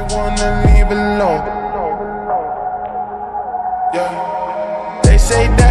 I wanna leave alone. Yeah. They say that.